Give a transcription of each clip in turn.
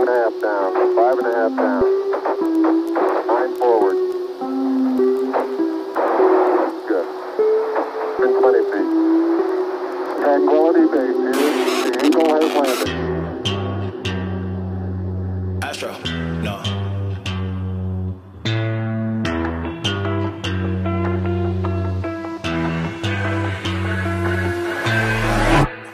and a half down, five and a half down, nine forward. Good. In 20 feet. Tranquility Base here. The Eagle has landed. Astro,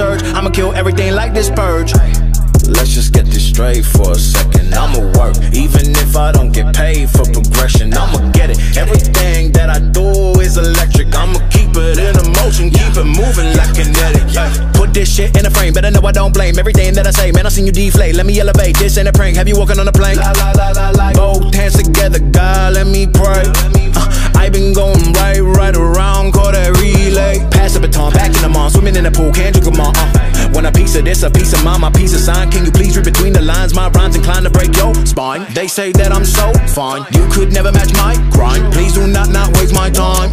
surge. I'ma kill everything like this purge. Let's just get this straight for a second. I'ma work, even if I don't get paid for progression. I'ma get it. Everything that I do is electric. I'ma keep it in a motion, keep it moving like kinetic. Yeah. Put this shit in a frame, better know I don't blame everything that I say. Man, I seen you deflate. Let me elevate. This ain't a prank. Have you walking on a la. Both hands together, God, let me pray. Uh, I been going right, right around, call that relay. Pass the baton, back in the mall, swimming in the pool, can't drink them all. Uh. Want a piece of this, a piece of mine, my piece of sign. Can you please read between the lines? My rhymes inclined to break your spine. They say that I'm so fine, you could never match my grind. Please do not not waste my time.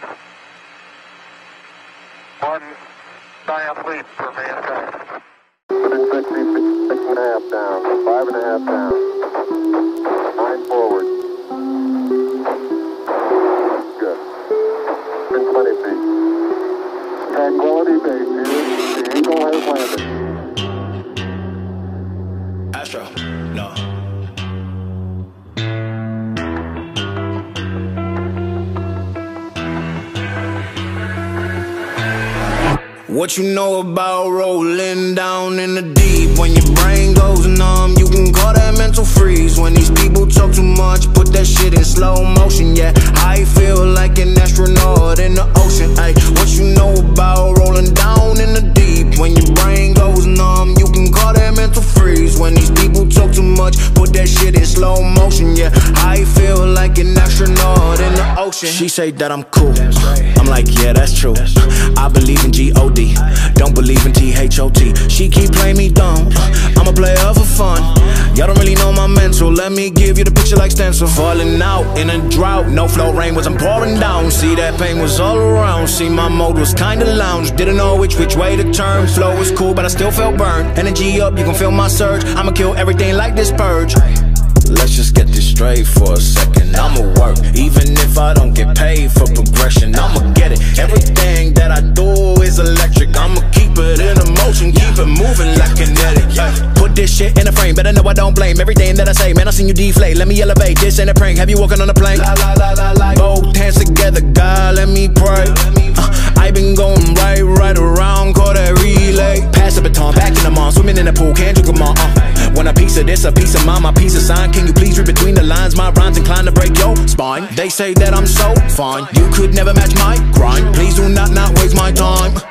one giant leap for mankind. Within 60 feet, six and a half down, five and a half down, nine forward. Good. In 20 feet. Tranquility Base here. The Eagle has. Astro, no. What you know about rolling down in the deep? When your brain goes numb, you can call that mental freeze. When these people talk too much, put that shit in slow motion. Yeah, I feel like an astronaut in the ocean. Ay, what you know about rolling down in the deep? When your brain goes numb, you can call that mental freeze. When these people talk too much, put that shit in slow motion. Yeah, I feel like an astronaut in the ocean. She say that I'm cool. I'm like, yeah, that's true. I believe in G-O-D. Don't believe in T-H-O-T. She keep playing me dumb. I'm a player for fun. Y'all don't really know my mental. Let me give you the picture like stencil. Falling out in a drought. No flow rain wasn't pouring down. See that pain was all around. See my mode was kinda lounge. Didn't know which which way to turn. Flow was cool, but I still felt burned. Energy up, you can feel my surge. I'ma kill everything like this purge. Let's just get this straight for a second. I'ma work, even if I don't get paid for progression. I'ma get it. Everything that I do is electric. I'ma keep it in a motion, keep it moving like kinetic. Yeah. Put this shit in a frame, better know I don't blame everything that I say. Man, I seen you deflate. Let me elevate. This ain't a prank. Have you walking on a plane? La, la, la, la, la. Both hands together, God, let me pray. Uh, I been going right, right around, call that relay. Pass the baton, back in the mall, swimming in the pool, can't drink them all. Uh. Want a piece of this, a piece of mine, my piece of sign. Can you please read between the lines? My rhymes inclined to break your spine. They say that I'm so fine, you could never match my grind. Please do not not waste my time.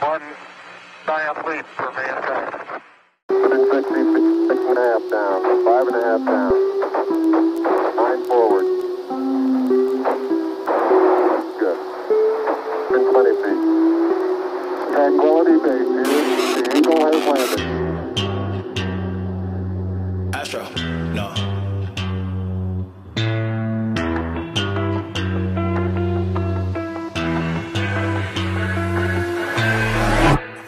One diathlete per mankind. 160, six and a half down, five and a half down, nine forward. Good. In 20 feet. Tranquility Base here. The Eagle has landed. Astro, no.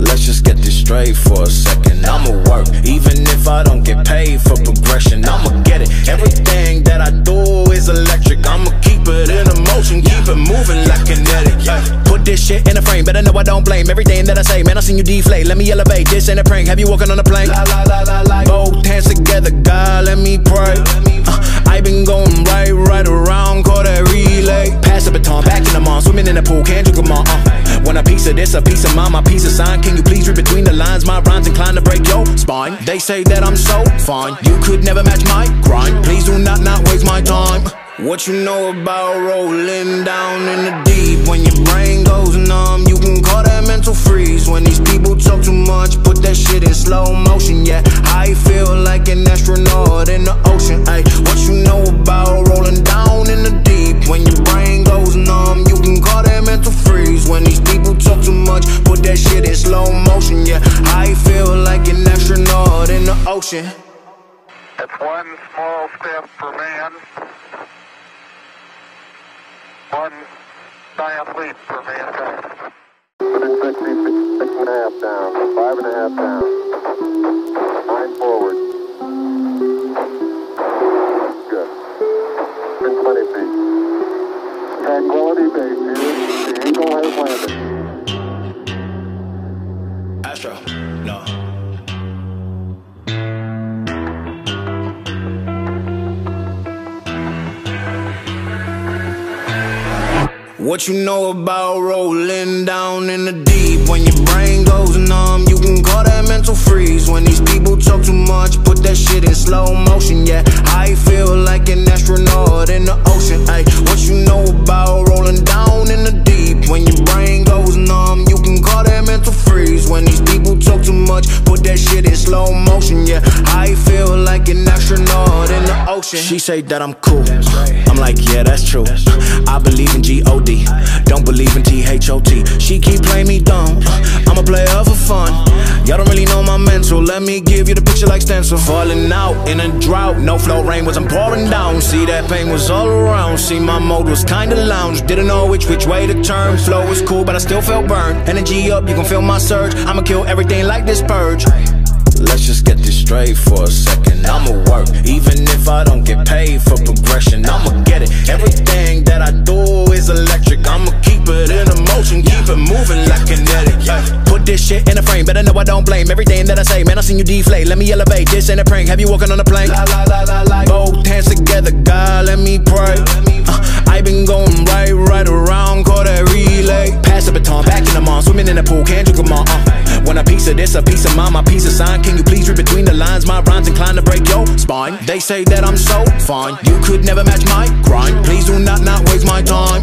Let's just get this straight for a second. I'ma work, even if I don't get paid for progression. I'ma get it. Everything that I do is electric. I'ma keep it in a motion, keep it moving like kinetic. Yeah. Put this shit in a frame, better know I don't blame everything that I say. Man, I seen you deflate. Let me elevate. This ain't a prank. Have you walking on a plane? La, la, la, la, la. Both hands together, God, let me pray. Uh, I been going right, right around, call that relay. Pass the baton, back in the mall, swimming in the pool, can't drink them all. Uh. Want a piece of this, a piece of mine, my piece of sign. Can you please read between the lines? My rhymes inclined to break your spine. They say that I'm so fine, you could never match my grind. Please do not not waste my time. What you know about rolling down in the deep? When your brain goes numb, you can call that mental freeze. When these people talk too much, put that shit in slow motion. Yeah, I feel like an astronaut in the ocean. Ay, what you know about rolling down in the deep? When your brain goes numb, you can call that mental freeze. When these people talk too much, put that shit in slow motion. Yeah, I feel like an astronaut in the ocean. That's one small step for man, one diathlete for mankind. 160, six and a half down, five and a half down, nine forward. Good. In 20 feet. Tranquility Base What you know about rolling down in the deep? When your brain goes numb, you can call that mental freeze. When these people talk too much, put that shit in slow motion. Yeah, I feel like an astronaut in the ocean. Ay, what you know about rolling down in the deep? When your brain goes numb, you can call that mental freeze. When these people talk too much, put that shit in slow motion. Yeah, I feel like an astronaut in the ocean. She say that I'm cool. I'm like, yeah, that's true. I believe in G-O-D. Don't believe in T-H-O-T. She keep playing me dumb. I'm a player for fun. Y'all don't really know my mental. Let me give you the picture like stencil. Falling out in a drought. No flow rain was I'm pouring down. See that pain was all around. See my mode was kinda lounge. Didn't know which which way to turn. Flow was cool, but I still felt burned. Energy up, you can feel my surge. I'ma kill everything like this purge. Let's just get this straight for a second. I'ma work, even if I don't get paid for progression. I'ma get it. Everything that I do is electric. I'ma keep it in motion, keep it moving like kinetic. Ay, Put this shit in a frame, better know I don't blame everything that I say. Man, I seen you deflate. Let me elevate. This ain't a prank. Have you walking on a plane? La, la, la, la, la. Both hands together, God, let me pray. Uh, I been going right, right around, call that relay. Pass the baton, back in the mall, swimming in the pool, can't drink them all. Uh. Want a piece of this, a piece of mine, my piece of sign. Can you please read between the lines? My rhymes inclined to break your spine. They say that I'm so fine, you could never match my grind. Please do not not waste my time.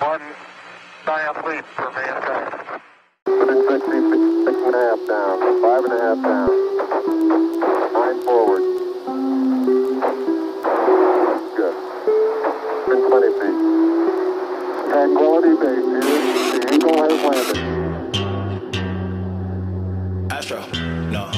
one giant leap for mankind. 160 feet, six and a half down, five and a half down, nine forward. Good. 20 feet. Tranquility Base here. The Eagle. Astro, no.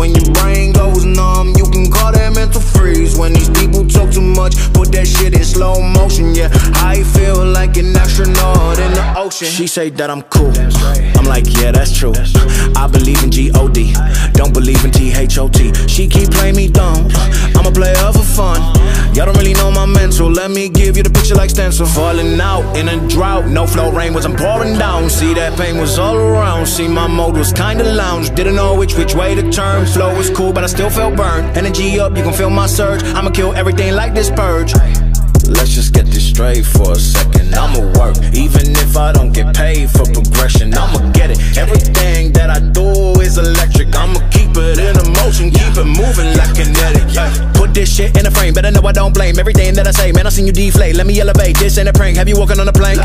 When your brain goes numb, you can call that mental freeze. When these people talk too much, put that shit in slow motion Yeah, I feel like an astronaut in the ocean. She say that I'm cool, I'm like, yeah, that's true. I believe in G-O-D don't believe in T-H-O-T She keep playing me dumb. I'm a player for fun. Y'all don't really know my mental. Let me give you the picture like stencil. Falling out in a drought. No flow rain was I'm pouring down. See that pain was all around. See my mode was kinda lounge. Didn't know which which way to turn Flow was cool but I still felt burned Energy up, you can feel my surge I'ma kill everything like this purge Let's just get this straight for a second. I'ma work, even if I don't get paid for progression. I'ma get it. Everything that I do is electric. I'ma keep it in a motion, keep it moving like kinetic. Put this shit in a frame, better know I don't blame everything that I say. Man, I seen you deflate. Let me elevate. This ain't a prank. Have you walking on a plane?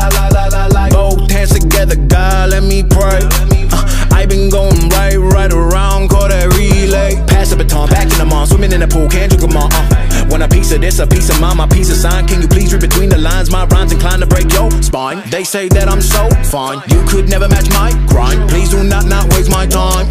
Both hands together, God, let me pray. Uh, I been going right, right around, call that relay. Pass the baton, back in the mall, swimming in the pool, can't drink them all. Uh, want a piece of this, a piece of mine, my piece of sign. Can you please read between the lines? My rhymes inclined to break your spine. They say that I'm so fine, you could never match my grind. Please do not not waste my time.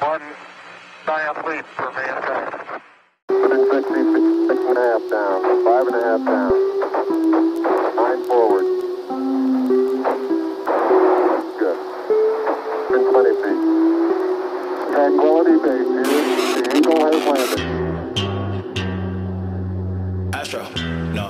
one giant leap for mankind. 160 feet, six and a half down, five and a half down, nine forward. Good. 20 feet. Tranquility Base here. The Eagle has landed. Astro, no.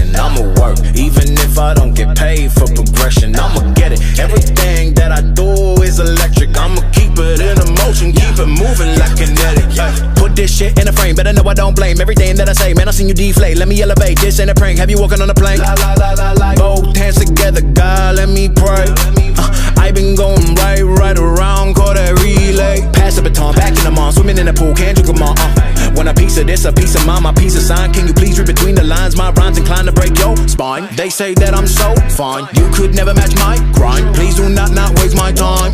I'ma work, even if I don't get paid for progression. I'ma get it. Everything that I do is electric. I'ma keep it in a motion, keep it moving like kinetic. Put this shit in a frame, better know I don't blame everything that I say. Man, I seen you deflate. Let me elevate. This ain't a prank. Have you walking on a plane? Both hands together, God, let me pray. Uh, I been going right, right around, call that relay. Pass the baton, back in the mall, swimming in the pool, can't drink them all. Uh, want a piece of this, a piece of mine, my piece of sign. Can you please read between the lines? My rhymes inclined to break your spine. They say that I'm so fine, you could never match my grind. Please do not not waste my time.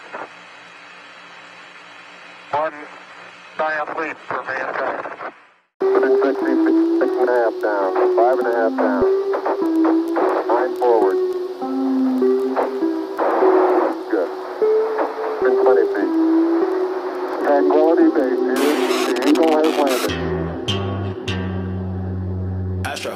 one giant leap for mankind. 160, six and a half down, five and a half down, nine forward. Good. In 20 feet. Tranquility Base here. The Eagle has. Astro,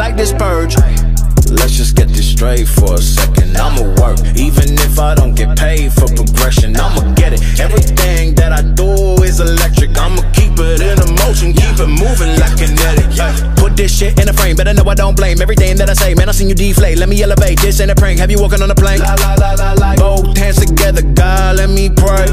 like this purge. Let's just get this straight for a second. I'ma work, even if I don't get paid for progression. I'ma get it. Everything that I do is electric. I'ma keep it in a motion, keep it moving like kinetic. Yeah. Put this shit in a frame, better know I don't blame everything that I say. Man, I seen you deflate. Let me elevate. This ain't a prank. Have you walking on a plane? La, la, la, la, la. Both hands together, God, let me pray.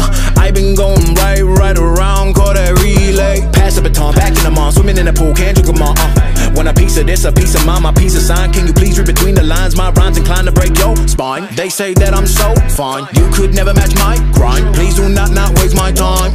Uh, I been going right, right around, call that relay. Pass the baton, back in the mall, swimming in the pool, can't drink them all. Uh. Want a piece of this, a piece of mine, my piece of sign. Can you please read between the lines? My rhymes inclined to break your spine. They say that I'm so fine, you could never match my grind. Please do not not waste my time.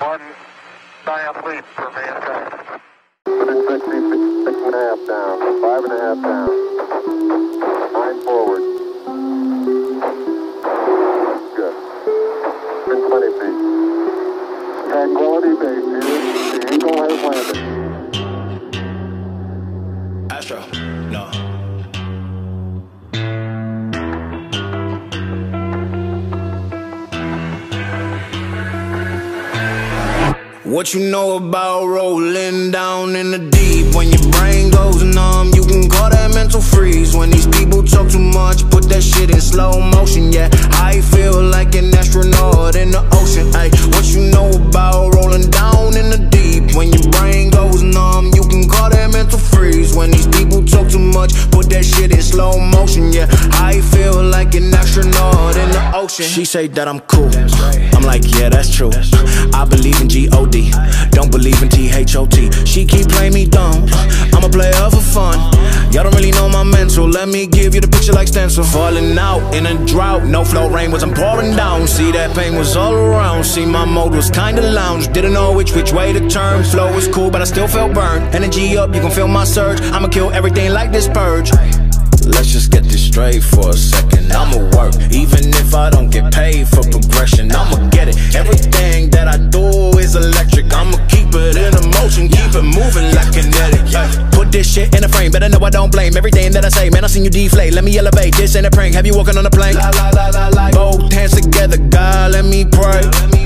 one giant leap for mankind. 160, six and a half down, five and a half down, nine forward. Good. In 20 feet. Tranquility Base here. The Eagle. Astro, no. What you know about rolling down in the deep? When your brain goes numb, you can call that mental freeze. When these people talk too much, put that shit in slow motion. Yeah, I feel like an astronaut in the ocean. Ay, what you know about rolling down in the deep? When your brain goes numb, you can call that mental freeze. When these people talk too much, put that shit in slow motion. Yeah, I feel like an astronaut in the ocean. She say that I'm cool. I'm like, yeah, that's true. I believe in G-O-D. Don't believe in T-H-O-T. She keep playing me dumb. I'm a player for fun. Y'all don't really know my mental. Let me give you the picture like stencil. Falling out in a drought. No flow rain was I'm pouring down. See that pain was all around. See my mode was kinda lounge. Didn't know which which way to turn. Flow was cool, but I still felt burned. Energy up, you can feel my surge. I'ma kill everything like this purge. Let's just get this straight for a second. I'ma work, even if I don't get paid for progression. I'ma get it. Everything that I do is electric. I'ma keep it in a motion, keep it moving like kinetic. Yeah. Put this shit in a frame, better know I don't blame everything that I say. Man, I seen you deflate. Let me elevate. This ain't a prank. Have you walking on a la. Both hands together, God, let me pray.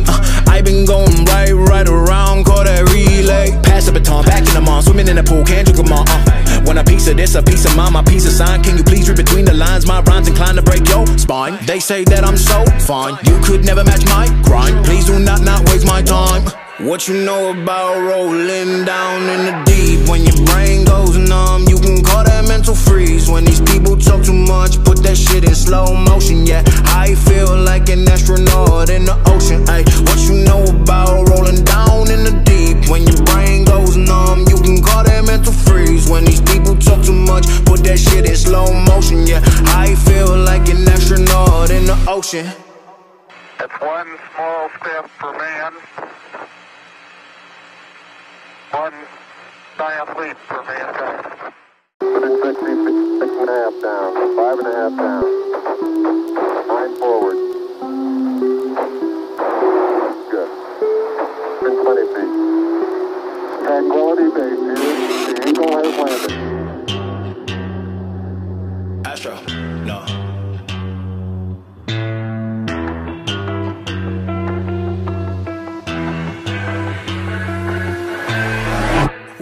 Uh, I been going right, right around, call that relay. Pass the baton, back in the mall, swimming in the pool, can't drink them all. Uh. Want a piece of this, a piece of mine, my piece of sign. Can you please read between the lines? My rhymes inclined to break your spine. They say that I'm so fine, you could never match my grind. Please do not not waste my time. What you know about rolling down in the deep? When your brain goes numb, you can call that mental freeze. When these people talk too much, put that shit in slow motion. Yeah, I feel like an astronaut in the ocean. Ay, what you know about rolling down in the deep? When your brain goes numb, you can call that mental freeze. When these people talk too much, put that shit in slow motion. Yeah, I feel like an astronaut in the ocean. It's one small step for man one giant leap for mankind. Within 60 feet, six and a half down, five and a half down, nine forward. Good. Within 20 feet. Tranquility Base here. The Eagle has. Astro, no.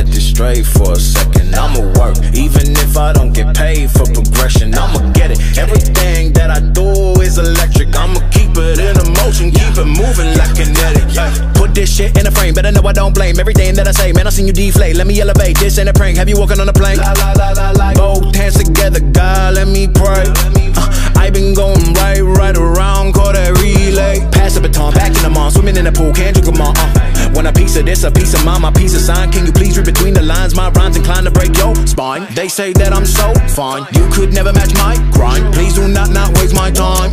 Get this straight for a second. I'ma work, even if I don't get paid for progression. I'ma get it. Everything that I do is electric. I'ma keep it in a motion, keep it moving like kinetic. Yeah. Put this shit in a frame, better know I don't blame everything that I say. Man, I seen you deflate. Let me elevate. This ain't a prank. Have you walking on a plane? La, la, la, la, la. Both hands together, God, let me pray. Uh, I been going right, right around, call that relay. Pass the baton, back in the mall, swimming in the pool, can't drink them all. Uh. Want a piece of this, a piece of mine, my piece of sign. Can you please read between the lines? My rhymes inclined to break your spine. They say that I'm so fine, you could never match my grind. Please do not not waste my time.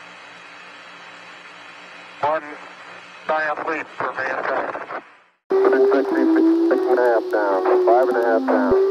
one giant leap for mankind. 60 feet, six and a half down, five and a half down,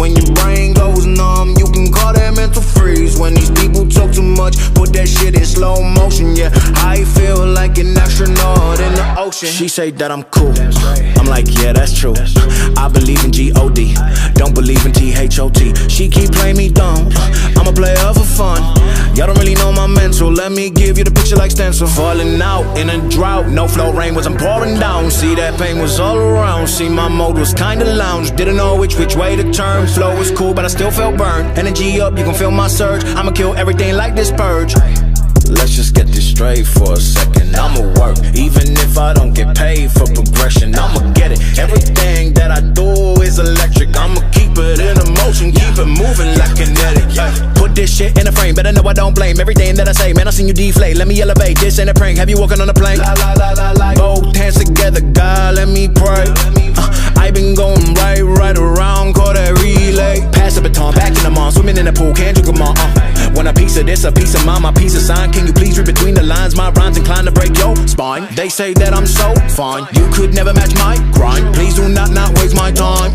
When your brain goes numb, you can call that mental freeze. When these people talk too much, put that shit in slow motion. Yeah, I feel like an astronaut in the ocean. She say that I'm cool. I'm like, yeah, that's true. I believe in G-O-D. Don't believe in T-H-O-T. She keep playing me dumb. I'm a player for fun. Y'all don't really know my mental. Let me give you the picture like stencil. Falling out in a drought. No flow rain was I'm pouring down. See that pain was all around. See my mode was kinda lounge. Didn't know which which way to turn. Flow was cool, but I still felt burned. Energy up, you can feel my surge. I'ma kill everything like this purge. Let's just get this straight for a second. I'ma work, even if I don't get paid for progression. I'ma get it. Everything that I do is electric. I'ma keep it in a motion, keep it moving like kinetic. Ay, Put this shit in a frame, better know I don't blame everything that I say. Man, I seen you deflate. Let me elevate. This ain't a prank. Have you walking on a plane? La, la, la, la, la. Both hands together, God, let me pray. I been going right, right around, call that relay. Pass the baton, back in the mall, swimming in the pool, can't drink them all. Uh. Want a piece of this, a piece of mine, my piece of sign. Can you please read between the lines? My rhymes inclined to break your spine. They say that I'm so fine, you could never match my grind. Please do not not waste my time.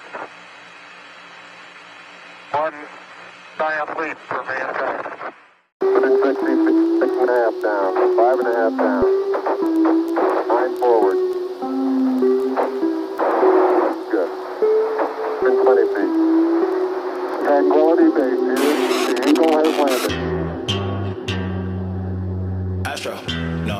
one giant leap for mankind. 160, six and a half down, five and a half down, nine forward. Good. 20 feet. Tranquility Base here. The Eagle. Astro, no.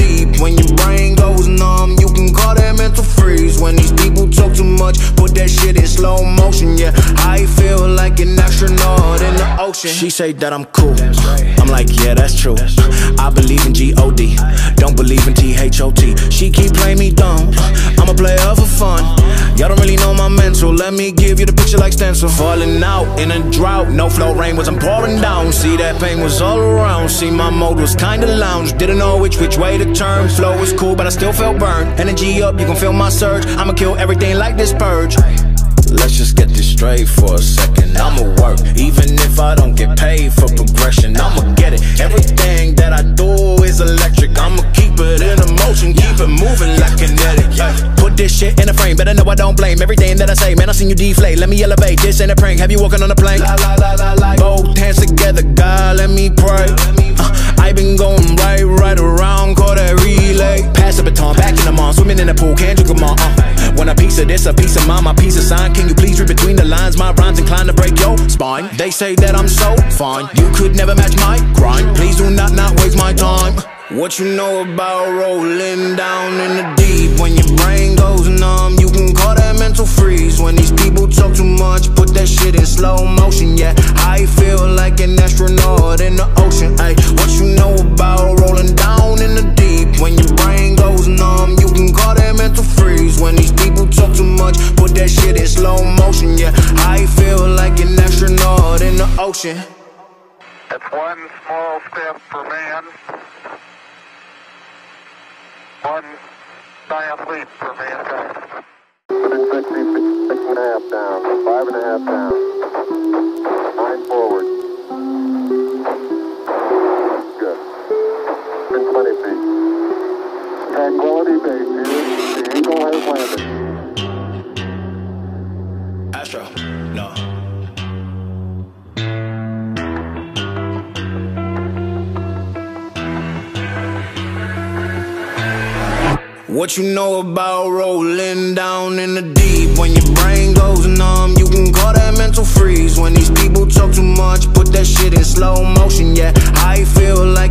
When your brain goes numb, you can call that mental freeze. When these people talk too much, put that shit in slow motion Yeah, I feel like an astronaut in the ocean. She say that I'm cool, I'm like, yeah, that's true. I believe in G-O-D don't believe in T-H-O-T She keep playing me dumb. I'm a player for fun Y'all don't really know my mental. Let me give you the picture like stencil. Falling out in a drought. No flow rain was I'm pouring down. See that pain was all around. See my mode was kinda lounge. Didn't know which which way to turn. Flow was cool but I still felt burned. Energy up, you can feel my surge. I'ma kill everything like this purge Let's just get this straight for a second. I'ma work, even if I don't get paid for progression. I'ma get it. Everything that I do is electric. I'ma keep it in a motion, keep it moving like kinetic. yeah. Put this shit in a frame, better know I don't blame everything that I say. Man, I seen you deflate. Let me elevate. This ain't a prank. Have you walking on a plane? Both hands together, God, let me pray. Uh, I been going right, right around, call that relay. Pass the baton, back in the mall, swimming in the pool, can't drink them all. Uh, want a piece of this, a piece of mine, my piece of sign. Can you please read between the lines? My rhymes inclined to break your spine. They say that I'm so fine, you could never match my grind. Please do not not waste my time. What you know about rolling down in the deep When your brain goes numb, you can call that mental freeze When these people talk too much, put that shit in slow motion Yeah, I feel like an astronaut in the ocean Ay, What you know about rolling down in the deep When your brain goes numb, you can call that mental freeze When these people talk too much, put that shit in slow motion Yeah, I feel like an astronaut in the ocean It's one small step for man one giant leap for mankind. 160, six and a half down, five and a half down, nine forward. Good. In 20 feet. Tranquility Base here. The Eagle has landed. Astro, no. What you know about rolling down in the deep When your brain goes numb, you can call that mental freeze When these people talk too much, put that shit in slow motion Yeah, I feel like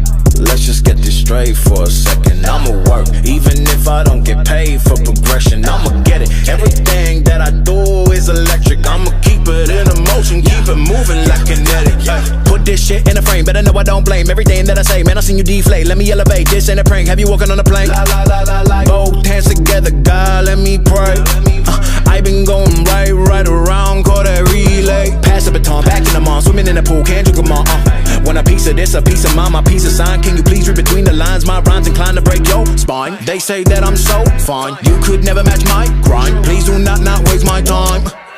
Let's just get this straight for a second. I'ma work, even if I don't get paid for progression. I'ma get it. Everything that I do is electric. I'ma keep it in a motion, keep it moving like kinetic. Put this shit in a frame, better know I don't blame everything that I say. Man, I seen you deflate. Let me elevate. This ain't a prank. Have you walking on a plane? Both hands together, God, let me pray. Uh, I been going right, right around, call that relay. Pass the baton, back in the mall, swimming in the pool, can't drink them all. Uh, want a piece of this, a piece of mine, my piece of sign. Can you please read between the lines? My rhymes inclined to break your spine. They say that I'm so fine, you could never match my grind. Please do not not waste my time.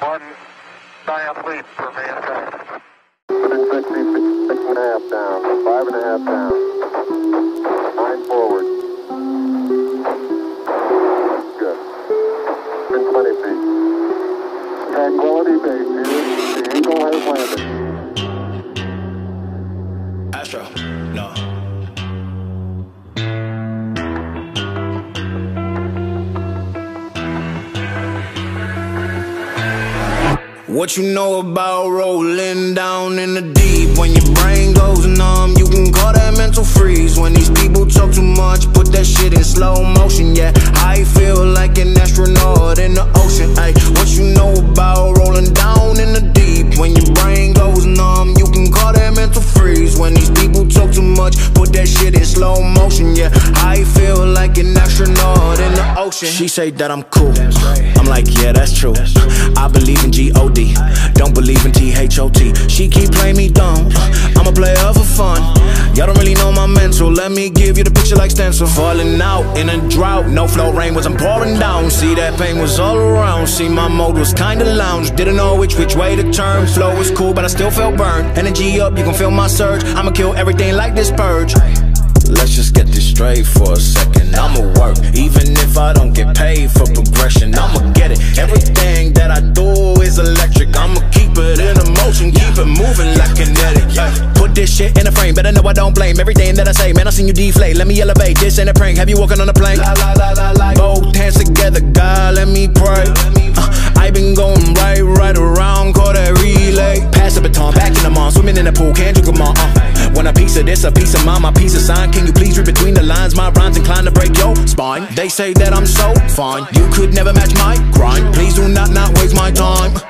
one giant leap for mankind. 160, six and a half down, five and a half down, nine forward. Good. In 20 feet. Tranquility Base here. The Eagle has landed. What you know about rolling down in the deep? When your brain goes numb, can call that mental freeze. When these people talk too much, put that shit in slow motion. Yeah, I feel like an astronaut in the ocean. Ay, what you know about rolling down in the deep? When your brain goes numb, you can call that mental freeze. When these people talk too much, put that shit in slow motion. Yeah, I feel like an astronaut in the ocean. She say that I'm cool. I'm like, yeah, that's true. I believe in G-O-D. Don't believe in T-H-O-T. She keep playing me dumb. I'm a player for fun. Y'all don't really know my mental. Let me give you the picture like stencil. Falling out in a drought. No flow rain was I'm pouring down. See that pain was all around. See my mode was kinda lounge. Didn't know which which way to turn. Flow was cool, but I still felt burned. Energy up, you can feel my surge. I'ma kill everything like this purge. Let's just get this straight for a second. I'ma work, even if I don't get paid for progression. I'ma get it. Everything that I do is electric. I'ma keep it in motion, keep it moving like kinetic. Ay, Put this shit in a frame, better know I don't blame everything that I say. Man, I seen you deflate. Let me elevate. This ain't a prank. Have you walking on a plane? Both hands together, God, let me pray. Uh, I been going right, right around, call that relay. Pass the baton, back in the mall, swimming in the pool, can't drink them all. Uh. Want a piece of this, a piece of mine, my piece of sign. Can you please read between the lines? My rhymes inclined to break your spine. They say that I'm so fine, you could never match my grind. Please do not not waste my time.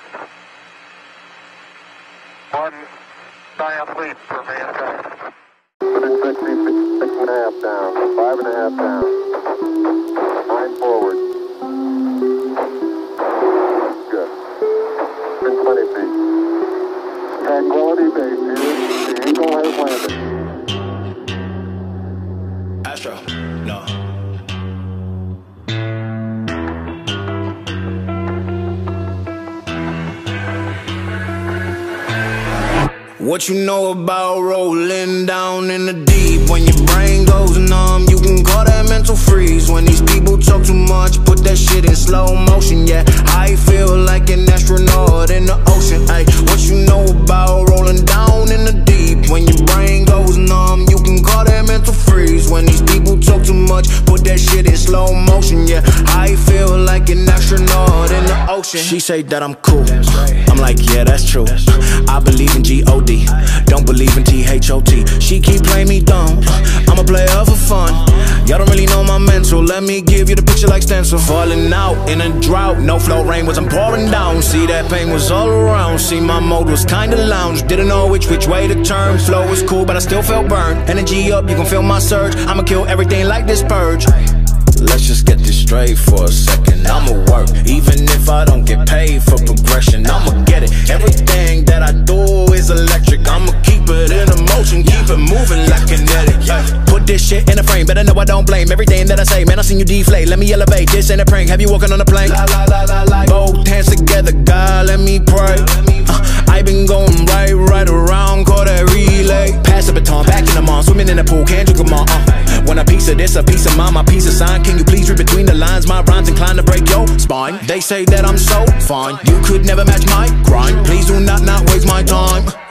one leap for mankind. 160, six and a half down, five and a half down, nine forward. Good. In 20 feet. Tranquility Base here. The Eagle has landed. Astro, no. What you know about rolling down in the deep? When your brain goes numb, you can call that mental freeze. When these people talk too much, put that shit in slow motion. Yeah, I feel like an astronaut in the ocean. Ay, what you know about rolling down in the deep? When your brain goes numb, you can call that mental freeze. When these people talk too much, put that shit in slow motion. Yeah, I feel like an astronaut in the ocean. She say that I'm cool. I'm like, yeah, that's true. I believe in G-O-D. Don't believe in T-H-O-T. She keep playing me dumb. I'm a player for fun. Y'all don't really know my mental. Let me give you the picture like stencil. Falling out in a drought. No flow rain was I'm pouring down. See that pain was all around. See my mode was kinda lounge. Didn't know which which way to turn. Flow was cool, but I still felt burned. Energy up, you can feel my surge. I'ma kill everything like this purge. Let's just get this straight for a second. I'ma work, even if I don't get paid for progression. I'ma get it. Everything that I do is electric. I'ma keep it in a motion, keep it moving like kinetic. Put this shit in a frame, better know I don't blame everything that I say. Man, I seen you deflate. Let me elevate. This ain't a prank. Have you walking on a plane? Both hands together, God, let me pray. Uh, I been going right, right around, call that relay. Pass the baton, back in the mall, swimming in the pool, can't drink them all. Uh. Want a piece of this, a piece of mine, my piece of sign. Can you please read between the lines? My rhymes inclined to break your spine. They say that I'm so fine, you could never match my grind. Please do not not waste my time.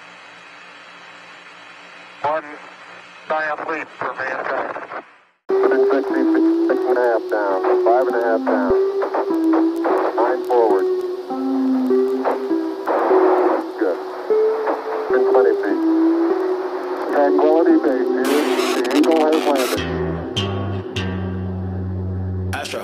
one giant leap for mankind. 160, six and a half down, five and a half down, nine forward. Good. 20 feet. Tranquility Base here. The Eagle. Astro,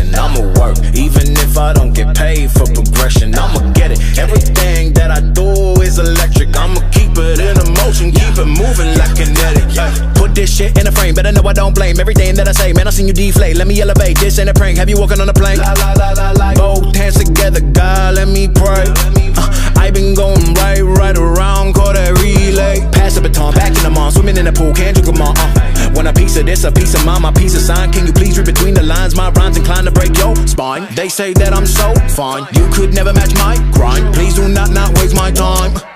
I'ma work, even if I don't get paid for progression. I'ma get it. Everything that I do is electric. I'ma keep it in motion, keep it moving like kinetic. Put this shit in a frame, better know I don't blame everything that I say. Man, I seen you deflate. Let me elevate. This ain't a prank. Have you walking on a plane? La, la, la, la, la. Both hands together, God, let me pray. Uh, I been going right, right around, call that relay. Pass the baton, back in the mall, swimming in the pool, can't drink them all. Uh. Want a piece of this, a piece of mine, my piece of sign. Can you please read between the lines? My rhymes inclined to break your spine. They say that I'm so fine, you could never match my grind. Please do not not waste my time.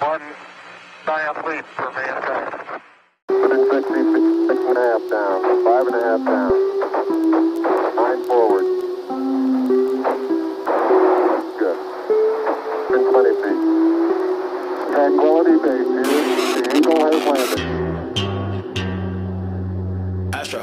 one giant leap for mankind. 160, six and a half down, five and a half down, nine forward. Good. 20 feet. Tranquility Base here. The Eagle has. Astro,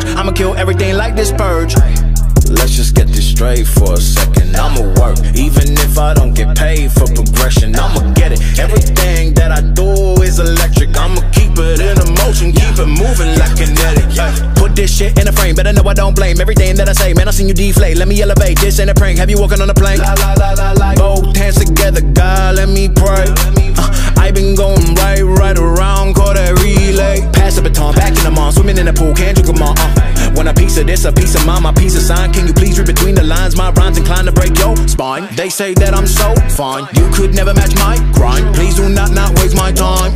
I'ma kill everything like this purge. Let's just get this straight for a second. I'ma work, even if I don't get paid for progression. I'ma get it. Everything that I do is electric. I'ma keep it in a motion, keep it moving like kinetic. Yeah. Put this shit in a frame, better know I don't blame everything that I say. Man, I seen you deflate. Let me elevate. This ain't a prank. Have you walking on a plane? La, la, la, la, la. Both hands together, God, let me pray. Uh, I been going right, right around, call that relay. Pass the baton, back in the mall, swimming in the pool, can't drink them all. Uh. Want a piece of this, a piece of mine, my piece of sign. Can you please read between the lines? My rhymes inclined to break your spine. They say that I'm so fine, you could never match my grind. Please do not not waste my time.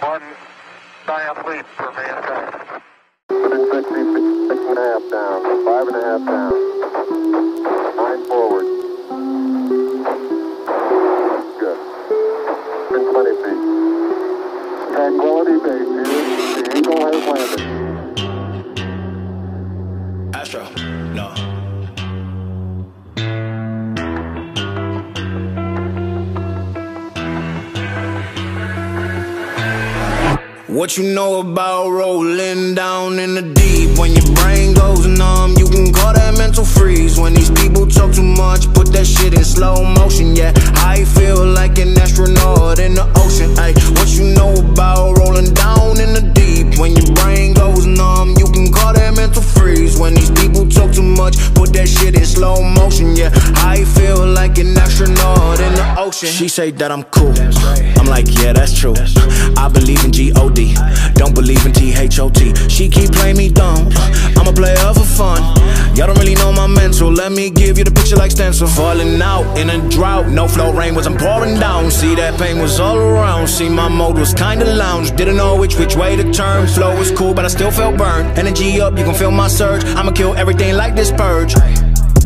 one giant leap for mankind. 160 six and a half down, five and a half down, nine forward. Good. In 20 feet. Tranquility Base here. The Eagle has landed. Astro, no. What you know about rolling down in the deep? When your brain goes numb, you can call that mental freeze. When these people talk too much, put that shit in slow motion. Yeah, I feel like an astronaut in the ocean. Ay, what you know about rolling down in the deep? When your brain goes numb, you can call that mental freeze. When these people talk too much, put that shit in slow motion. Yeah, I feel like an astronaut in the ocean. She say that I'm cool. I'm like, yeah, that's true. I believe in G-O-D. Don't believe in T-H-O-T. She keep playing me dumb. I'm a player for fun. Y'all don't really know my mental. Let me give you the picture like stencil. Falling out in a drought. No flow rain was I'm pouring down. See that pain was all around. See my mode was kinda lounge. Didn't know which which way to turn. Flow was cool, but I still felt burned. Energy up, you can feel my surge. I'ma kill everything like this purge.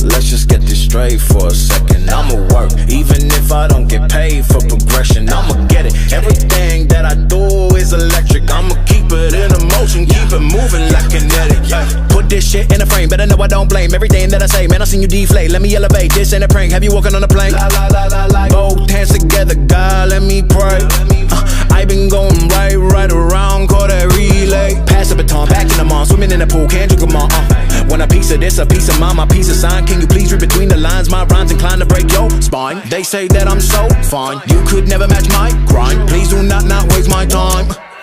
Let's just get this straight for a second. I'ma work, even if I don't get paid for progression. I'ma get it. Everything that I do is electric. I'ma keep it in a motion, keep it moving like kinetic. Yeah. Put this shit in a frame, better know I don't blame everything that I say. Man, I seen you deflate. Let me elevate. This ain't a prank. Have you walking on a plane? La, la, la, la, la. Both hands together, God, let me pray. Uh, I been going right, right around, call that relay. Pass the baton, back in the mall, swimming in the pool, can't drink them all. Uh. Want a piece of this, a piece of mine, my piece of sign. Can you please read between the lines? My rhymes inclined to break your spine. They say that I'm so fine, you could never match my grind. Please do not not waste my time.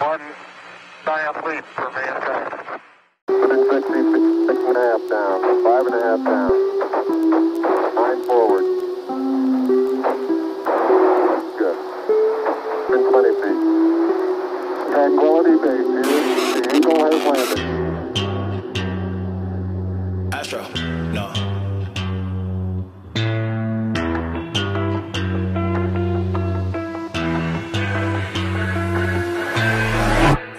one giant leap for. 160 feet, six and a half down, five and a half down, nine forward. Good. In 20 feet. Tranquility Base here. The. Astro, no.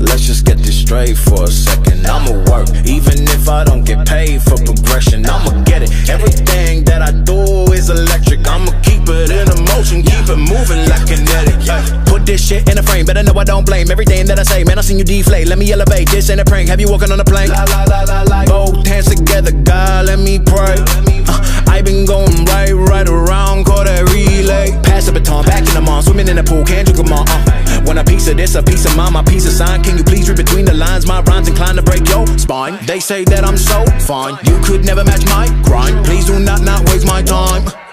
Let's just get this straight for a second. I'ma work, even if I don't get paid for progression. I'ma get it. Everything that I do is electric. I'ma keep it in a motion, keep it moving like kinetic. Put this shit in a frame, better know I don't blame everything that I say. Man, I seen you deflate. Let me elevate. This ain't a prank. Have you walking on a plane? La, la, la, la, la. Both hands together, God, let me pray. Uh, I been going right, right around, call that relay. Pass the baton, back in the mall, swimming in the pool, can't drink them all. Uh. Want a piece of this, a piece of mine, my piece of sign. Can you please read between the lines? My rhymes inclined to break your spine. They say that I'm so fine, you could never match my grind. Please do not not waste my time.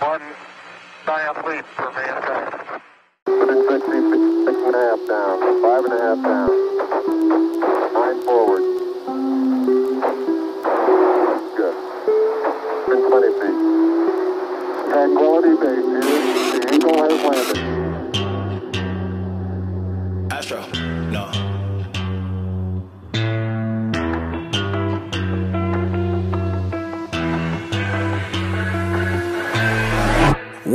one leap for mankind. 160, six and a half down, five and a half down, nine forward. Good. 20 feet. Tranquility Base here. The Eagle has landed.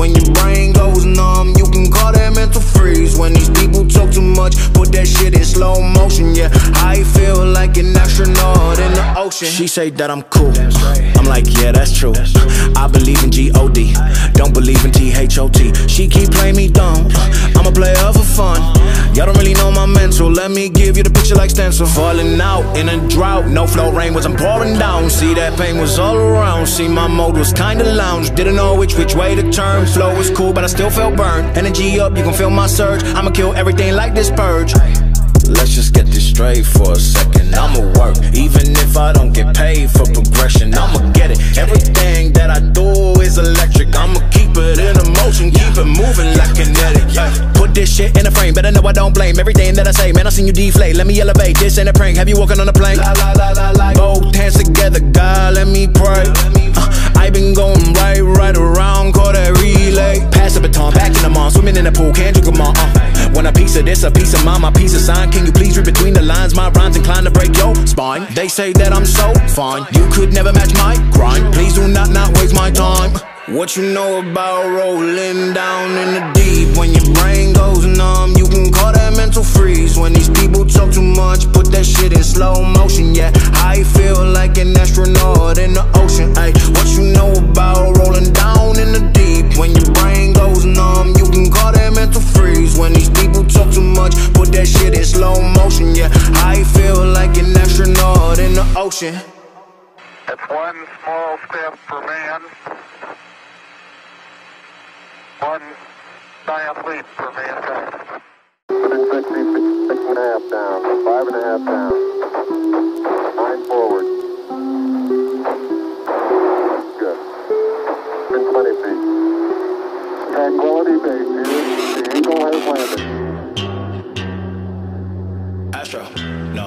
When your brain goes numb, you can call that mental freeze. When these people talk too much, put that shit in slow motion. Yeah, I feel like an astronaut in the ocean. She say that I'm cool. I'm like, yeah, that's true. I believe in G-O-D. Don't believe in T-H-O-T. She keep playing me dumb. I'm a player for fun. Y'all don't really know my mental. Let me give you the picture like stencil. Falling out in a drought. No flow rain was I'm pouring down. See that pain was all around. See my mode was kinda lounge. Didn't know which which way to turn. Flow was cool, but I still felt burned. Energy up, you can feel my surge. I'ma kill everything like this purge. Let's just get this straight for a second. I'ma work, even if I don't get paid for progression. I'ma get it. Everything that I do is electric. I'ma keep it in a motion, keep it moving like kinetic. Yeah. Put this shit in a frame, better know I don't blame everything that I say. Man, I seen you deflate. Let me elevate. This ain't a prank. Have you walking on a plane? La, la, la, la, la. Both hands together, God, let me pray. Uh, I been going right, right around, call that relay. Pass the baton, back in the mall, swimming in the pool, can't drink them all. Uh. Want a piece of this, a piece of mine, my piece of sign. Can you please read between the lines? My rhymes inclined to break your spine. They say that I'm so fine, you could never match my grind. What you know about rolling down in the deep? When your brain goes numb, you can call that mental freeze. When these people talk too much, put that shit in slow motion. Yeah, I feel like an astronaut in the ocean. Ay, what you know about rolling down in the deep? When your brain goes numb, you can call that mental freeze. When these people talk too much, put that shit in slow motion. Yeah, I feel like an astronaut in the ocean. It's one small step for man, one giant leap for mankind. 160, six and a half down, five and a half down, nine forward. Good. 20 feet. Tranquility Base here. The Eagle has landed. Astro, no.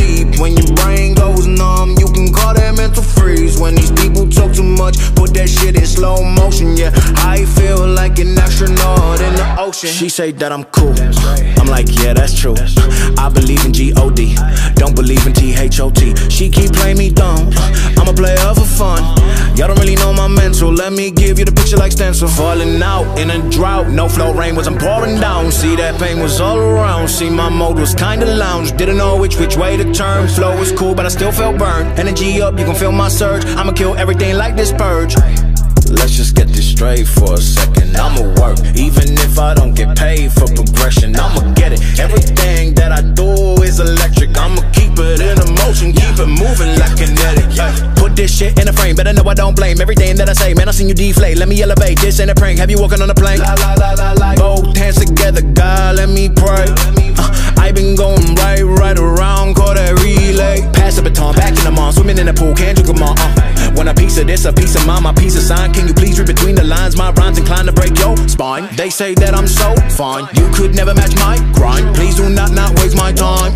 When your brain goes numb, you can call that mental freeze. When these people talk too much, put that shit in slow motion. Yeah, I feel like an astronaut in the ocean. She say that I'm cool. I'm like, yeah, that's true. I believe in G-O-D. Don't believe in T-H-O-T. She keep playing me dumb. I'm a player for fun. Y'all don't really know my mental. Let me give you the picture like stencil. Falling out in a drought. No flow rain was I'm pouring down. See that pain was all around. See my mode was kinda lounge. Didn't know which which way to turn. Flow was cool, but I still felt burned. Energy up, you can feel my surge. I'ma kill everything like this purge. Let's just get this straight for a second. I'ma work, even if I don't get paid for progression. I'ma get it. Everything that I do is electric. I'ma keep it in a motion, keep it moving like kinetic. Yeah. Put this shit in a frame, better know I don't blame everything that I say. Man, I seen you deflate. Let me elevate. This ain't a prank. Have you walking on a plane? La, la, la, la, la. Both hands together, God, let me pray. Uh, I been going right, right around, call that relay. Pass the baton, back in the mall, swimming in the pool, can't drink them all. Uh. Want a piece of this, a piece of mine, my piece of sign. Can you please read between the lines? My rhymes inclined to break your spine. They say that I'm so fine, you could never match my grind. Please do not not waste my time.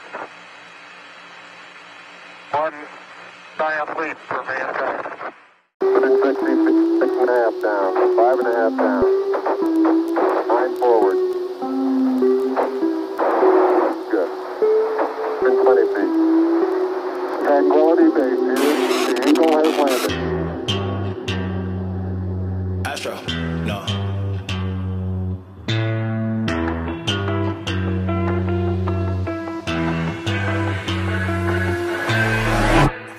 one giant leap for mankind. 160, six and a half down, five and a half down, nine forward. Good. In 20 feet. Tranquility Base here. The Eagle has landed. Astro, no.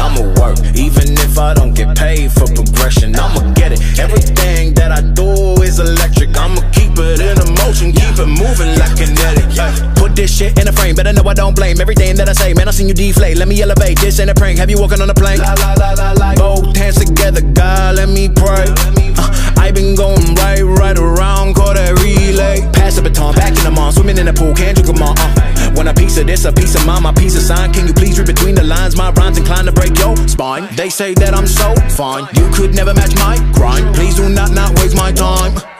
I'ma work, even if I don't get paid for progression. I'ma get it. Everything that I do is electric. I'ma keep it in a motion, keep it moving like kinetic. Put this shit in a frame, better know I don't blame everything that I say. Man, I seen you deflate. Let me elevate. This ain't a prank. Have you walking on a plane? Both hands together, God, let me pray. Uh, I been going right, right around, call that relay. Pass the baton, back in the mall, swimming in the pool, can't drink them all. Uh. Want a piece of this, a piece of mine, my piece of sign. Can you please read between the lines? My rhymes inclined to break your spine. They say that I'm so fine, you could never match my grind. Please do not not waste my time.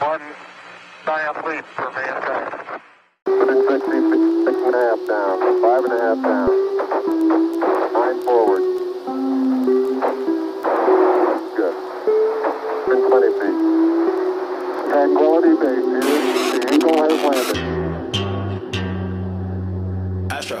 one giant leap for. 160, six and a half down, five and a half down, nine forward. Good. In 20 feet. Tranquility Base here. The Eagle. Astro,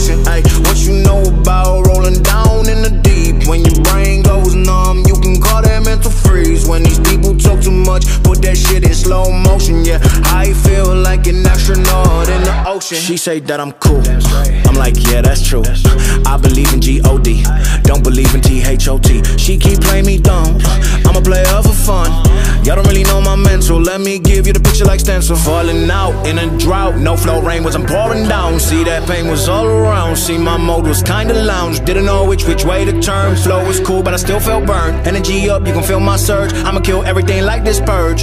ocean. Ay, what you know about rolling down in the deep? When your brain goes numb, you can call that mental freeze. When these people talk too much, put that shit in slow motion. Yeah, I feel like an astronaut in the ocean. She say that I'm cool. I'm like, yeah, that's true. I believe in G-O-D. Don't believe in T-H-O-T. She keep playing me dumb. I'm a player for fun. Y'all don't really know my mental. Let me give you the picture like stencil. Falling out in a drought. No flow rain was I'm pouring down. See that pain was all around. See my mode was kinda lounge. Didn't know which which way to turn. Flow was cool, but I still felt burned. Energy up, you can feel my surge. I'ma kill everything like this purge.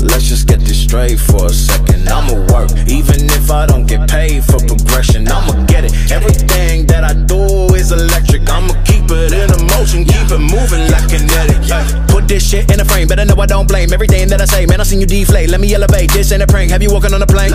Let's just get this straight for a second. I'ma work, even if I don't get paid for progression. I'ma get it. Everything that I do is electric. I'ma keep it in a motion, keep it moving like kinetic. Ay, Put this shit in a frame, better know I don't blame everything that I say. Man, I seen you deflate. Let me elevate. This ain't a prank. Have you walking on a plane?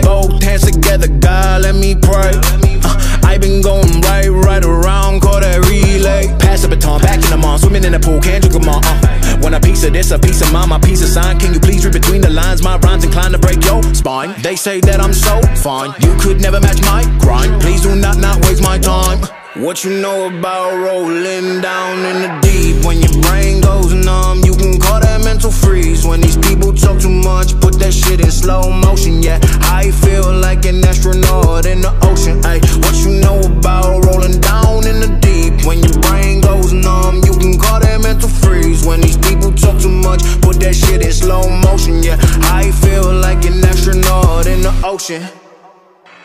Both hands together, God, let me pray. Uh, I been going right, right around, call that relay. Pass the baton, back in the mall, swimming in the pool, can't drink them all. Uh. Want a piece of this, a piece of mine, my piece of sign. Can you please read between the lines? My rhymes inclined to break your spine. They say that I'm so fine, you could never match my grind. Please do not not waste my time. What you know about rolling down in the deep? When your brain goes numb, you can call that mental freeze. When these people talk too much, put that shit in slow motion. Yeah, I feel like an astronaut in the ocean. What you know about rolling down in the deep? When your brain goes numb, you can call that mental freeze. When these people talk too much, put that shit in slow motion. Yeah, I feel like an astronaut in the ocean.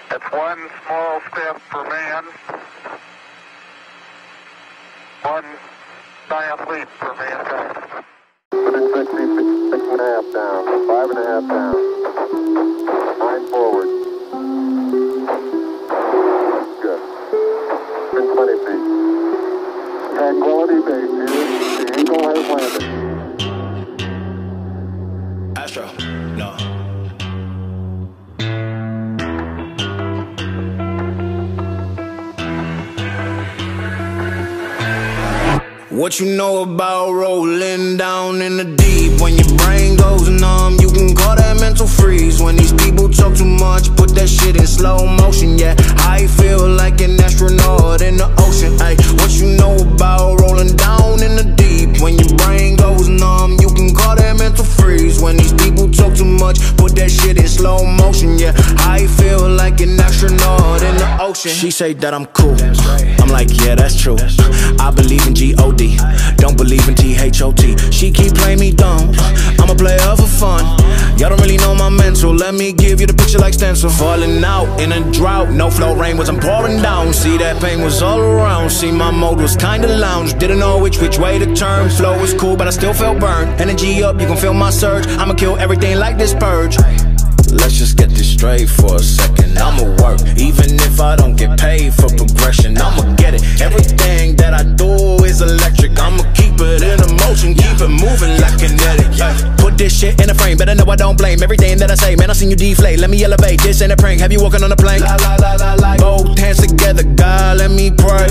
That's one small step for man, one giant leap for mankind. Within six and a half down, five and a half down, nine forward. Good. 20 feet. Tranquility Base here. The Eagle has landed. Astro, no. What you know about rolling down in the deep? When your brain goes numb, you can call that mental freeze. When these people talk too much, put that shit in slow motion. Yeah, I feel like an astronaut in the ocean. Ay, what you know about rolling down in the deep? When your brain goes numb, you can call that mental freeze. When these people talk too much, put that shit in slow motion. Yeah, I feel like an astronaut in the ocean. She say that I'm cool. I'm like, yeah, that's true. I believe in G-O-D. Don't believe in T-H-O-T. She keep playing me dumb. I'm a player for fun. Y'all don't really know my mental. Let me give you the picture like stencil. Falling out in a drought. No flow rain was I'm pouring down. See that pain was all around. See my mode was kinda lounge. Didn't know which which way to turn. Flow was cool, but I still felt burned. Energy up, you can feel my surge. I'ma kill everything like this purge. Let's just get this straight for a second. I'ma work, even if I don't get paid for progression. I'ma get it. Everything that I do is electric. I'ma keep it in a motion, keep it moving like kinetic. Ay, Put this shit in a frame, better know I don't blame everything that I say. Man, I seen you deflate. Let me elevate. This ain't a prank. Have you walking on a plane? Both hands together, God, let me pray.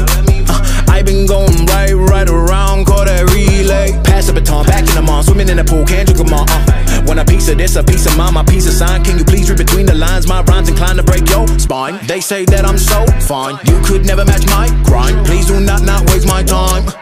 Uh, I been going right, right around, call that relay. Pass the baton, back in the mall, swimming in the pool, can't drink them all. Uh. Want a piece of this, a piece of mine, my piece of sign. Can you please read between the lines? My rhymes inclined to break your spine. They say that I'm so fine, you could never match my grind. Please do not not waste my time.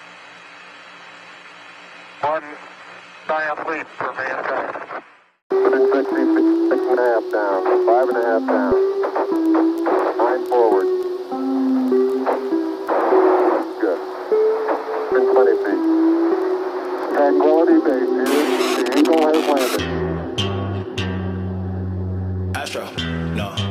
one for mankind. 160, six and a half down, five and a half down, nine forward. Good. In 20 feet. Tranquility Base here. The Eagle has. Astro, no.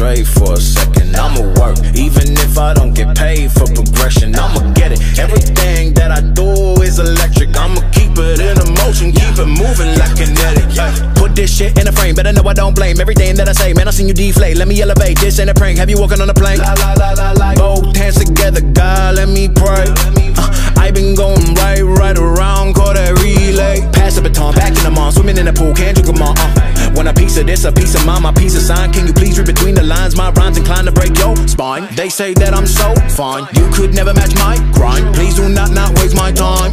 Straight for a second. I'ma work, even if I don't get paid for progression. I'ma get it. Everything that I do is electric. I'ma keep it in motion, keep it moving like kinetic. Put this shit in a frame, better know I don't blame everything that I say. Man, I seen you deflate. Let me elevate. This ain't a prank. Have you walking on a plane? Both hands together, God, let me pray. Uh, I been going right, right around, call that relay. Pass the baton, back in the mall, swimming in the pool, can't drink them all. Uh. Want a piece of this, a piece of mine, my piece of sign. Can you please read between the lines? My rhymes inclined to break your spine. They say that I'm so fine, you could never match my grind. Please do not not waste my time.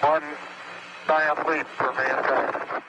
one leap for mankind.